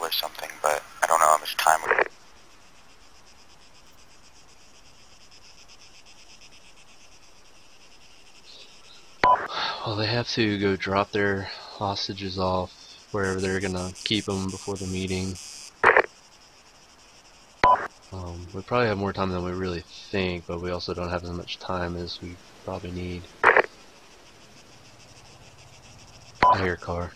Or something, but I don't know how much time we Well, they have to go drop their hostages off wherever they're gonna keep them before the meeting. Um, we probably have more time than we really think, but we also don't have as much time as we probably need. I hear a car.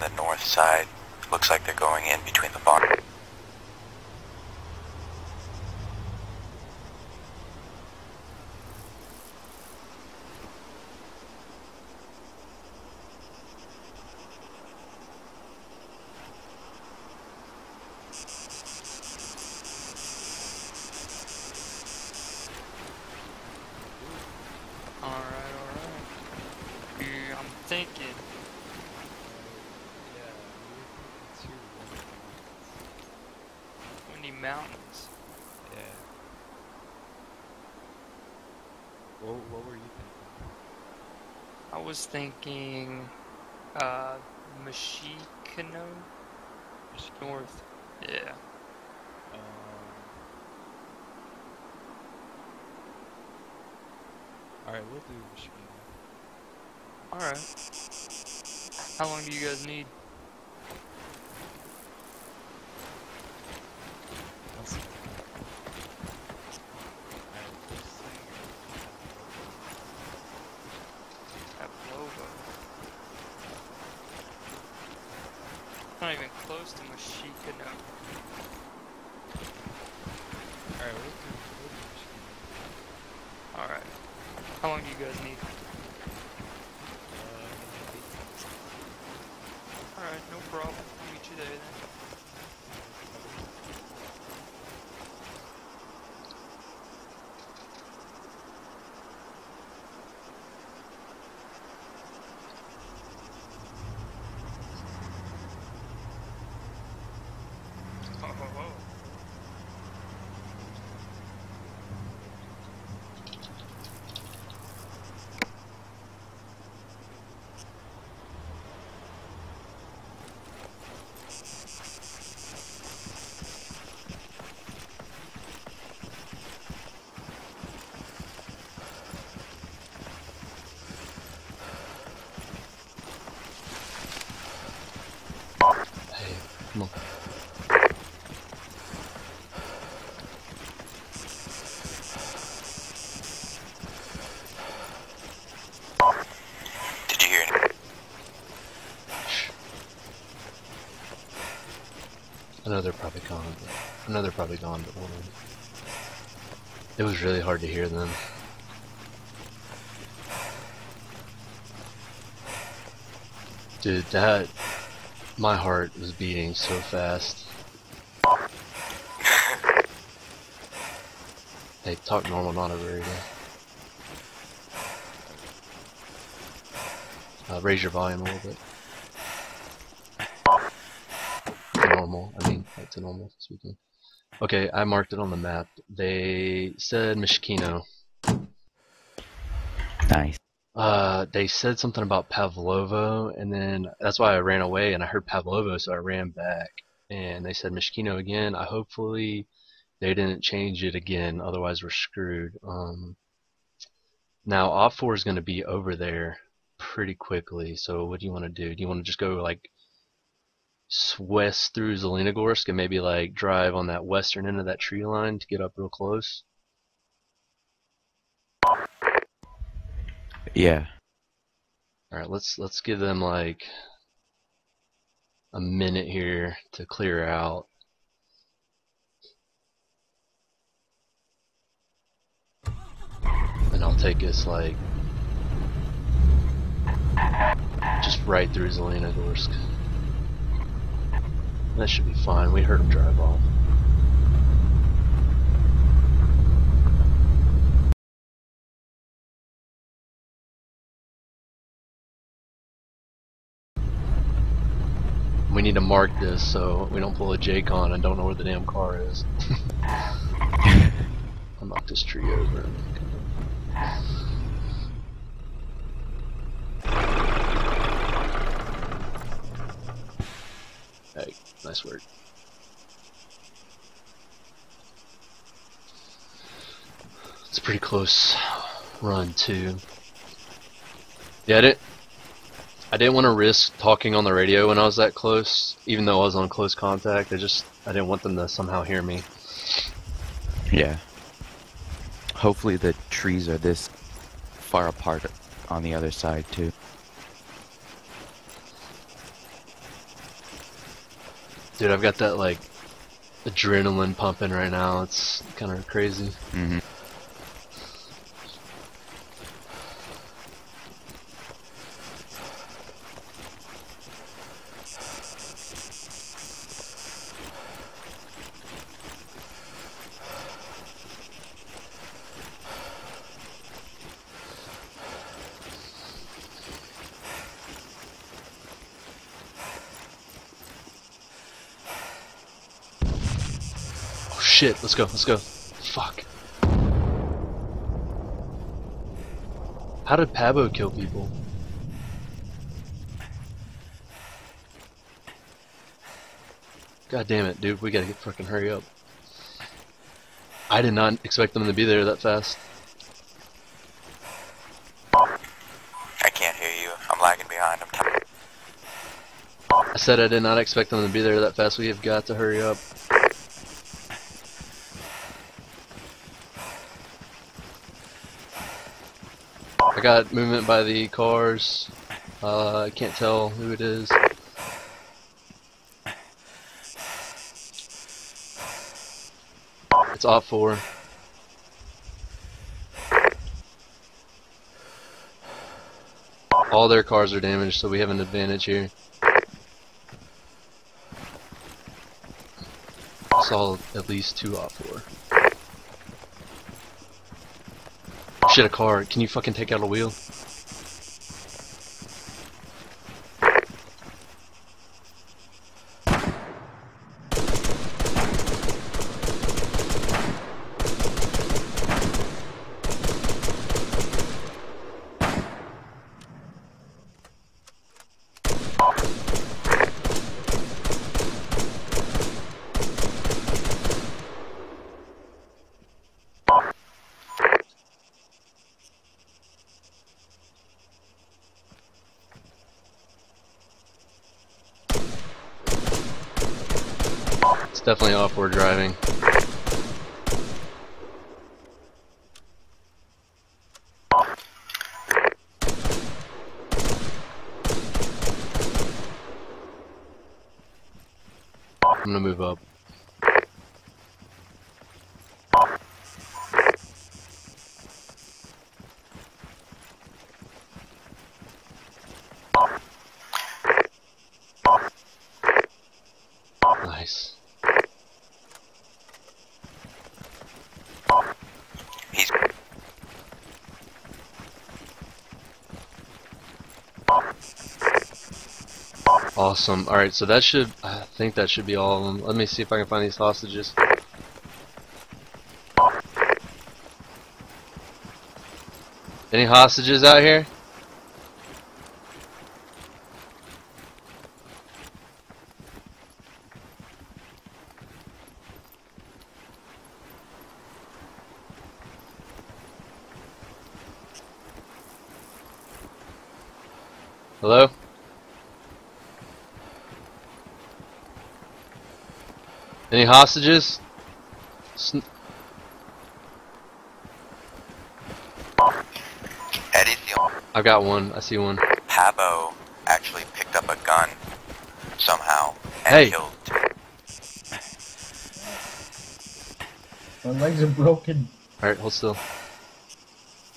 The north side. Looks like they're going in between the barn. Alright, alright. Yeah, I'm thinking. Windy Mountains. Yeah. What, what were you thinking? I was thinking, uh, Mishkino? North. Yeah. Um, Alright, we'll do Michigan. Alright. How long do you guys need? Let's see. Alright, first thing At Lovo. Not even close to Mishkino. Alright, we'll do, we'll do Michigan. Alright. How long do you guys need? Uh, Alright, no problem. I'll meet you there then. Come on. Did you hear any? Know probably gone. They're probably gone, but hold on. It was really hard to hear them. Dude, that my heart was beating so fast. Hey, talk normal, not over radio. Uh, raise your volume a little bit. To normal, Like to normal speaking. Okay, I marked it on the map. They said Mishkino. Nice. Uh, they said something about Pavlovo, and then that's why I ran away, and I heard Pavlovo, so I ran back. And they said Mishkino again. I hopefully they didn't change it again, otherwise we're screwed. Um, now Op 4 is going to be over there pretty quickly. So what do you want to do? Do you want to just go like west through Zelenogorsk and maybe like drive on that western end of that tree line to get up real close? Yeah. All right, let's let's give them like a minute here to clear out. And I'll take us like just right through Zelenogorsk. That should be fine. We heard him drive off. We need to mark this so we don't pull a Jake on and don't know where the damn car is. I'll knock this tree over. Hey, nice work. It's a pretty close run too. Yeah, I didn't. I didn't want to risk talking on the radio when I was that close, even though I was on close contact. I just I didn't want them to somehow hear me. Yeah. Hopefully the trees are this far apart on the other side too. Dude, I've got that like adrenaline pumping right now. It's kind of crazy. hmm Oh shit! Let's go. Let's go. Fuck. How did Pabo kill people? God damn it, dude. We gotta get fucking hurry up. I did not expect them to be there that fast. I can't hear you. I'm lagging behind. I'm I said I did not expect them to be there that fast. We have got to hurry up. I got movement by the cars. Uh, I can't tell who it is. It's OPFOR. All their cars are damaged, so we have an advantage here. Saw at least two OPFOR. Shit, a car. Can you fucking take out a wheel? Definitely OPFOR driving. I'm gonna move up. Nice. He's Awesome. Alright, so that should, I think that should be all of them. Let me see if I can find these hostages. Any hostages out here? Hello? Any hostages? Sn Eddie's the I've got one. I see one. Pabo actually picked up a gun somehow and Hey. killed. My legs are broken. Alright, hold still.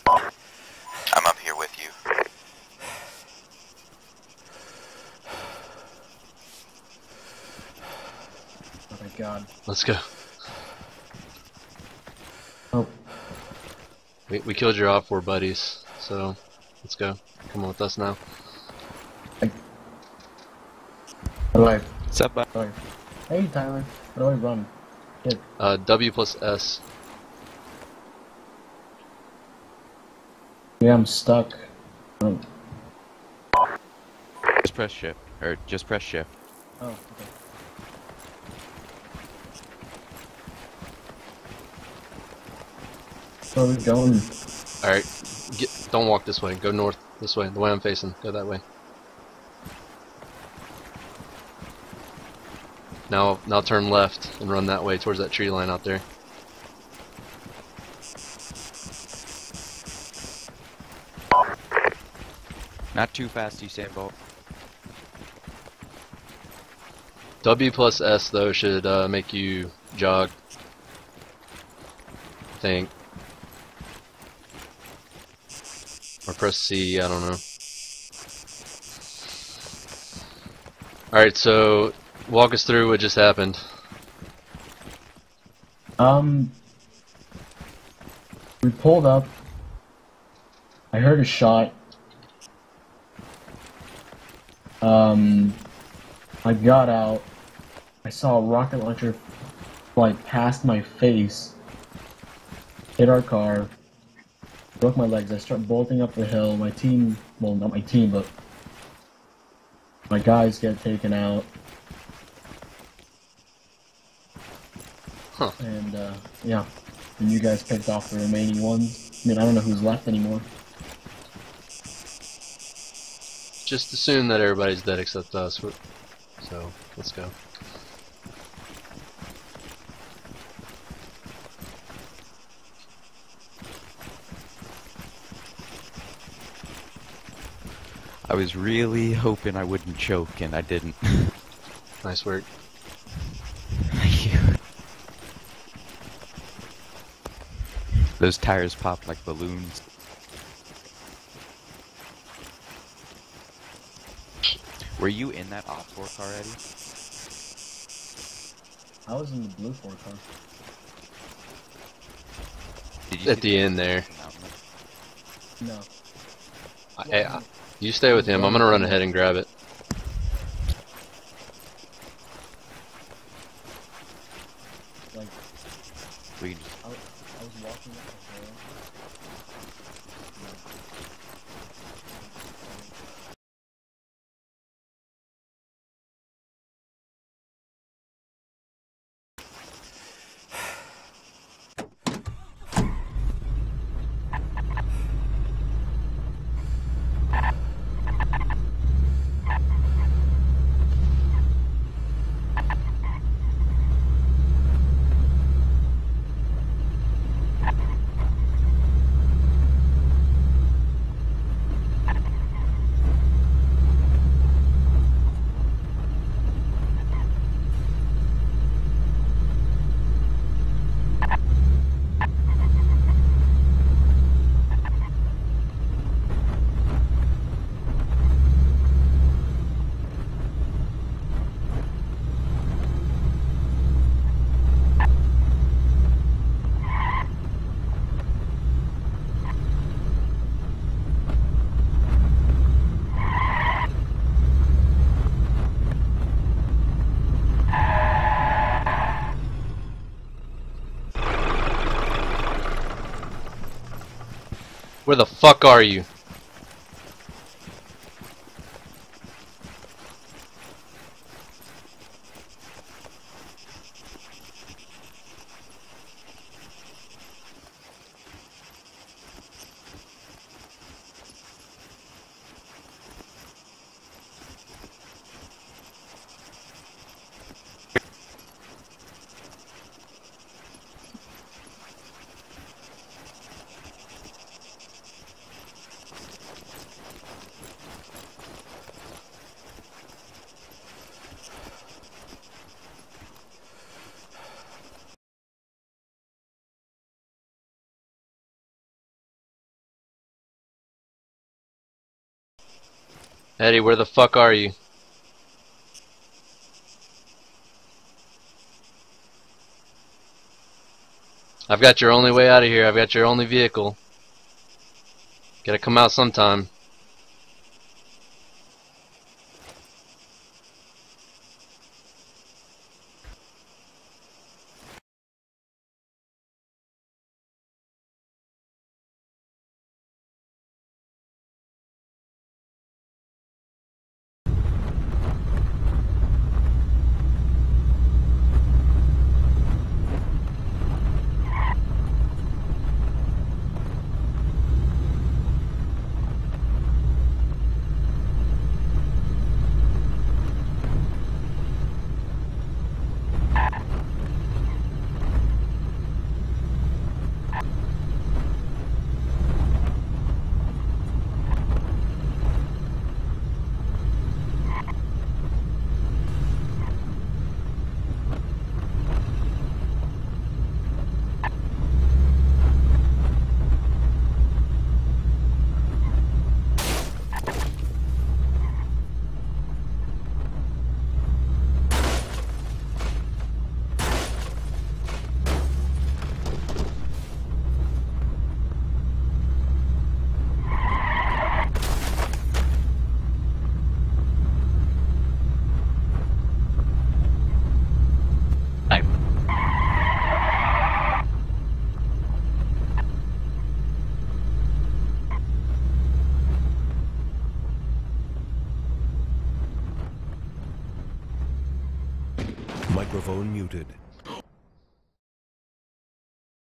I'm up here with you. Oh my god. Let's go. Oh, We, we killed your OPFOR buddies, so let's go. Come on with us now. how do I, What's up, bud? how do I, hey Tyler, how do I run? Uh, W plus S. Yeah, I'm stuck. Just press shift. Or just press shift. oh okay. Where are going? Alright, get, don't walk this way. Go north this way. The way I'm facing. Go that way. Now, now turn left and run that way towards that tree line out there. Not too fast, Usain Bolt. W plus S though should uh, make you jog. Think. Or press C, I don't know. Alright, so walk us through what just happened. Um, we pulled up. I heard a shot. Um, I got out. I saw a rocket launcher fly past my face, hit our car, broke my legs. I start bolting up the hill. My team, well, not my team, but my guys get taken out. Huh. And uh, yeah, and you guys picked off the remaining ones. I mean, I don't know who's left anymore. Just assume that everybody's dead except us. So, let's go. I was really hoping I wouldn't choke, and I didn't. Nice work. Thank you. Those tires popped like balloons. Were you in that OPFOR car already? I was in the BLUFOR car. Did At see the end there. mountain? No. I, I, you stay with him. I'm gonna run ahead and grab it. Where the fuck are you? Eddie, where the fuck are you? I've got your only way out of here. I've got your only vehicle. Gotta come out sometime. Microphone muted.